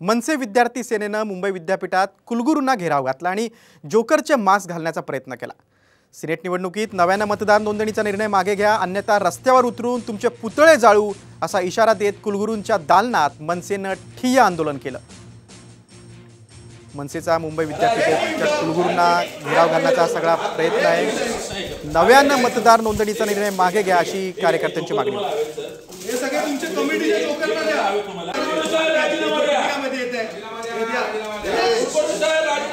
मनसे विद्यार्थी सेनेनं मुंबई विद्यापीठात कुलगुरूंना घेराव घातला आणि जोकरचे मास्क घालण्याचा प्रयत्न केला. सिनेट निवडणुकीत नव्यानं मतदार नोंदणीचा निर्णय मागे घ्या अन्यथा रस्त्यावर उतरून तुमचे पुतळे जाळू असा इशारा देत कुलगुरूंच्या दालनात मनसेनं ठिय्या आंदोलन केलं. मनसेचा मुंबई विद्यापीठाच्या कुलगुरूंना घेराव घालण्याचा सगळा प्रयत्न आहे. नव्यानं मतदार नोंदणीचा निर्णय मागे घ्या अशी कार्यकर्त्यांची मागणी. Quando já era